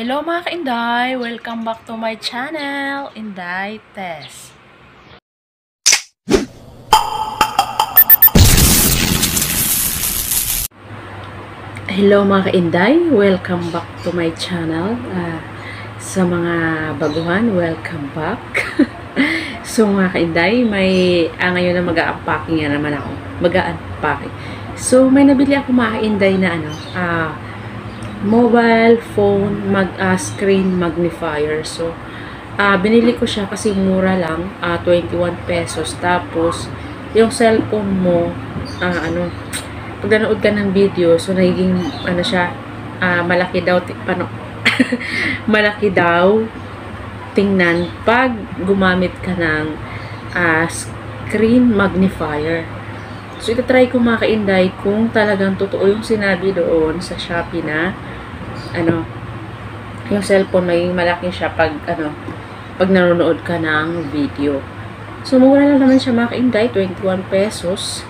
Hello mga ka-Inday! Welcome back to my channel, Inday Tess. Hello mga ka-Inday! Welcome back to my channel. Ah, sa mga baguhan, welcome back. so mga ka-Inday, may ah, ngayon na mag-a-unpacking na naman ako. Mag-a-unpacking. So may nabili ako mga ka-Inday na ano, ah, mobile phone mag ah, screen magnifier. So ah binili ko siya kasi mura lang, ah 21 pesos. Tapos yung cellphone mo ah ano pag nanood ka ng video, so nagiging ano siya ah, malaki daw pano malaki daw tingnan pag gumamit ka ng ah, screen magnifier. So, ito try ko mga kainday kung talagang totoo yung sinabi doon sa Shopee na ano, yung cellphone maging malaki siya pag ano, pag nanonood ka ng video. So, mura lang naman siya mga kainday, 21 pesos.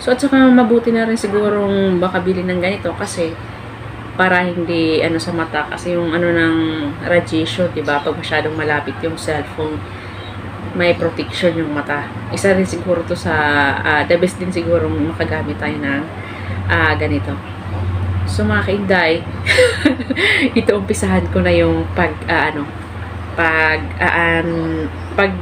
So, at saka mabuti na rin sigurong baka bili ng ganito kasi para hindi ano sa mata kasi yung ano ng radiation, 'di ba? Pag masyadong malapit yung cellphone, may protection yung mata. Isa rin siguro to sa ah, the best din siguro makagamit tayo ng ah, ganito. So mga kainday, ito umpisahan ko na yung pag ah, ano, pag ah, an- pag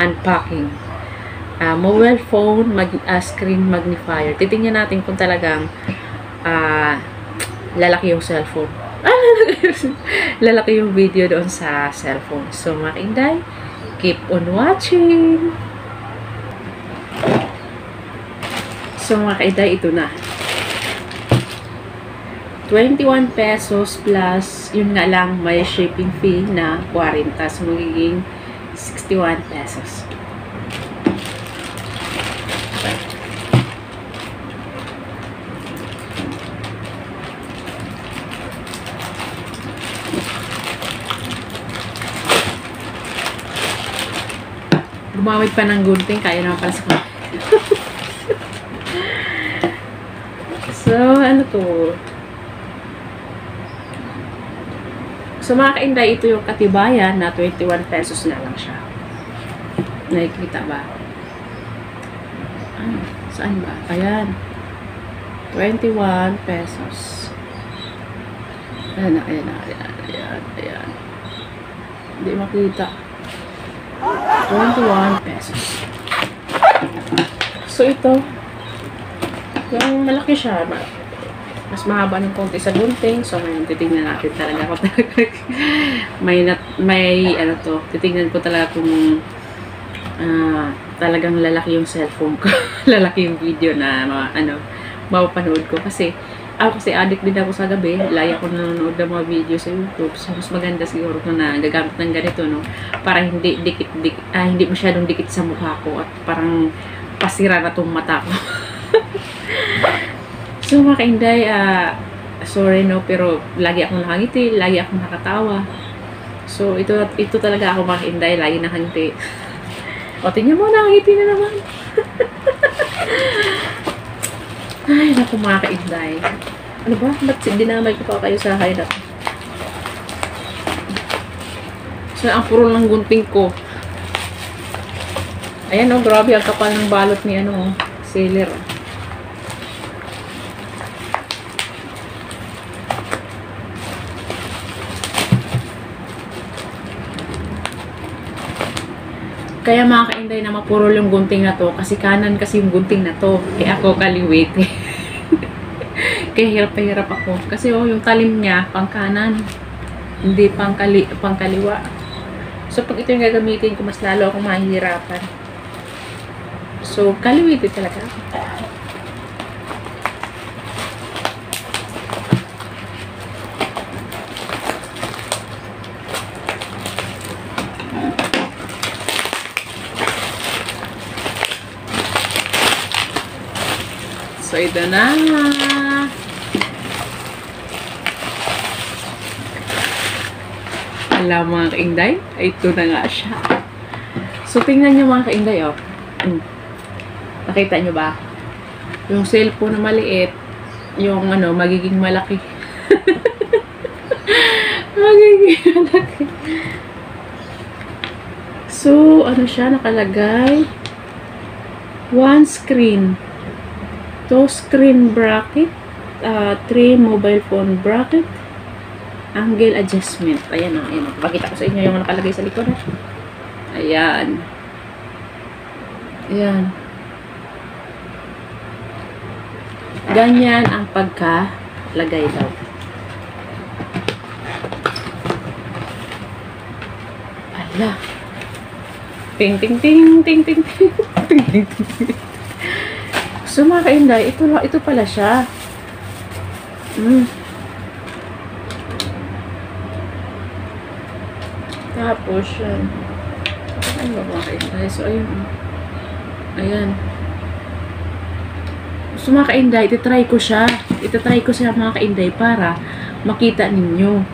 unpacking. Ah, mobile phone mag, ah, screen magnifier. Titingnan natin kung talagang ah, lalaki yung cellphone. Ah, lalaki yung, video doon sa cellphone. So mga kainday, keep on watching. So mga kainday, ito na. 21 pesos plus, yun nga lang, may shipping fee na 40. So magiging 61 pesos. Gumamit pa ng gunting, kaya naman pala sa So, ano to? So, mga kainday, ito yung katibayan na 21 pesos na lang siya. Nakikita ba? Ay, saan ba? Ayan. 21 pesos. Ayan na, ayan na, ayan, ayan, ayan. Hindi makita. 21 pesos. So, ito, yung malaki siya, mas mahaba ng konti sa gunting. So, ngayon, titingnan natin talaga kung talaga may, nat, may, ano to, titingnan ko talaga kung ah, talagang lalaki yung cellphone ko. lalaki yung video na, mga, ano, mapapanood ko. Kasi, ako kasi addict din ako sa gabi. Laya ko nanonood ng mga video sa YouTube. So, mas maganda siguro kung na gagamit ng ganito, no? Para hindi dikit, dikit ah, hindi masyadong dikit sa mukha ko at parang pasira na tong mata ko. so, mga kainday, ah, sorry no, pero lagi akong nakangiti, lagi akong nakatawa. So, ito, ito talaga ako mga kainday, lagi nakangiti. O, tingnan mo, nakangiti na naman. Ay, naku mga kainday. Ano ba? Ba't dinamay ko pa kayo sa hideout? So, ang puro ng gunting ko. Ayan oh, grabe ang kapal ng balot ni ano, oh, sailor. oh. Kaya mga kainday na mapurol yung gunting na to kasi kanan kasi yung gunting na to. Eh ako kaliwit. Kaya hirap na hirap ako. Kasi oh, yung talim niya, pang kanan. Hindi pang, kali, pang kaliwa. So pag ito yung gagamitin ko, mas lalo akong mahihirapan. So, kaliwit talaga ako. So, ito na. Alam mga kainday, ito na nga siya. So, tingnan nyo mga kainday, oh. Mm. Nakita nyo ba? Yung cellphone na maliit, yung ano, magiging malaki. Laki. So, ano siya nakalagay? One screen. Two screen bracket. Uh, three mobile phone bracket. Angle adjustment. Ayan o. Ayan o. Pakita ko sa inyo yung nakalagay sa likod. Ha? Ayan. Ayan. Ganyan ang pagkalagay daw. Ala. Ting ting ting ting ting ting ting ting ting. So mga kainday, ito, ito pala siya. Mm. Tapos, yan. Ano ba mga kainday? So, ayun. oh. Ayan. So mga kainday, ititry ko siya. Ititry ko siya mga kainday para makita ninyo.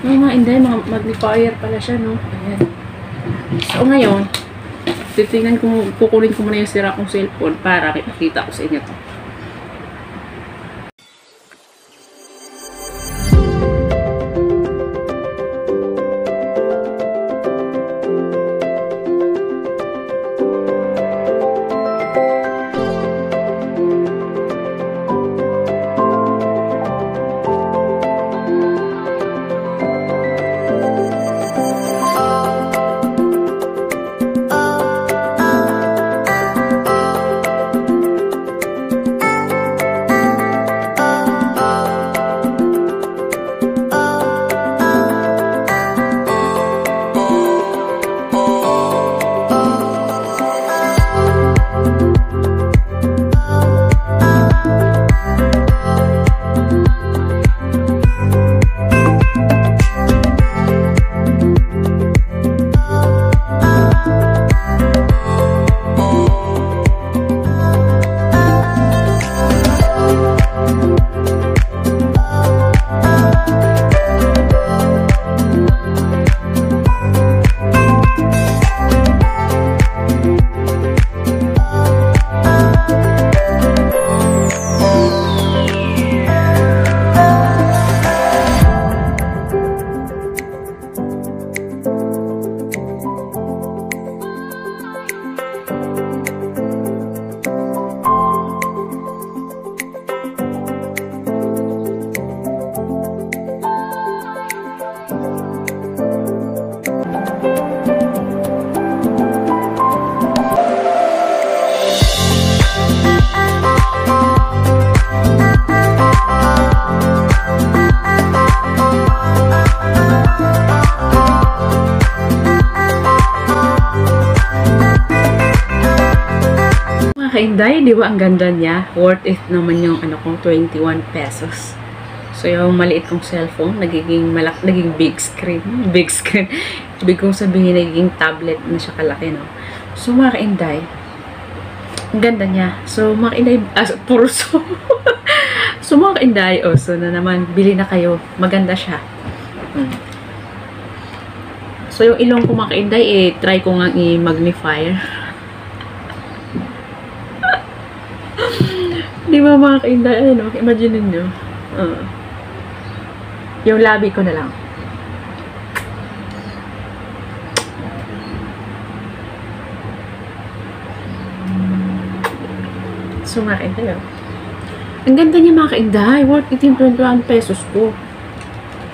Mga inday, mga magnifier pala siya, no? Ayan. So ngayon, titingnan ko, kukunin ko muna yung sira kong cellphone para makita ko sa inyo to. Kainday, di ba ang ganda niya? Worth it naman yung ano kong 21 pesos. So yung maliit kong cellphone, nagiging malak, naging big screen. Big screen. Ibig kong sabihin, nagiging tablet na siya kalaki, no? So mga kainday, ang ganda niya. So mga kainday, ah, puro so. so mga kainday, oh, so na naman, bili na kayo. Maganda siya. Hmm. So yung ilong ko mga kainday, eh, try ko nga i-magnifier. Di ba mga kainday, ano, imagine nyo. Uh, yung labi ko na lang. So mga kainday. Ang ganda niya mga kainday. Worth it yung 21 pesos ko.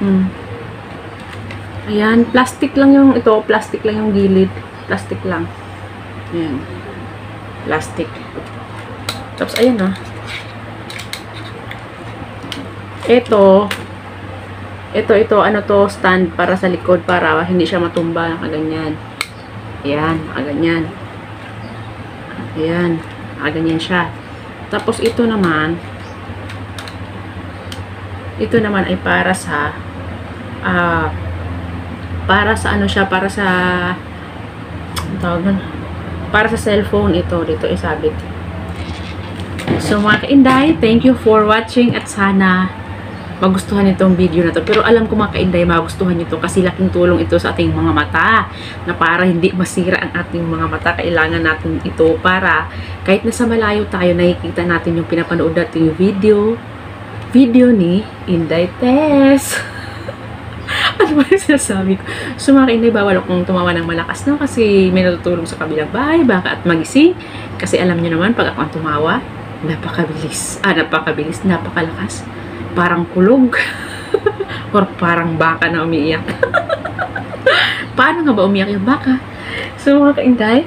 Hmm. Ayan, plastic lang yung ito, plastic lang yung gilid. Plastic lang. Ayan. Plastic. Tapos, ayan ah. Ito, ito, ito, ano to, stand para sa likod para hindi siya matumba, nakaganyan. Ayan, nakaganyan. Ayan, nakaganyan siya. Tapos, ito naman, ito naman ay para sa, ah, para sa ano siya, para sa, tawag nun? Para sa cellphone ito, dito isabit. So mga kainday, thank you for watching at sana magustuhan itong video na to. Pero alam ko mga kainday, magustuhan nyo to kasi laking tulong ito sa ating mga mata na para hindi masira ang ating mga mata, kailangan natin ito para kahit nasa malayo tayo, nakikita natin yung pinapanood natin yung video video ni Inday Tess. ano ba yung sinasabi ko? So mga kainday, bawal akong tumawa ng malakas no kasi may natutulong sa kabilang bahay, baka at magising. Kasi alam niyo naman, pag ako ang tumawa, napakabilis. Ah, napakabilis, napakalakas. Parang kulog. Or parang baka na umiiyak. Paano nga ba umiyak yung baka? So mga kainday,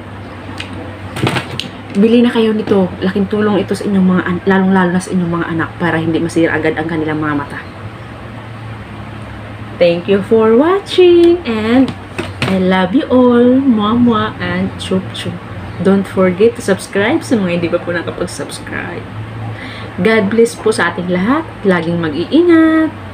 bili na kayo nito. Laking tulong ito sa inyong mga, lalong-lalo na sa inyong mga anak para hindi masira agad ang kanilang mga mata. Thank you for watching and I love you all. Mwah mwah and chup chup. Don't forget to subscribe sa mga hindi pa po nakapag-subscribe. God bless po sa ating lahat. Laging mag-iingat.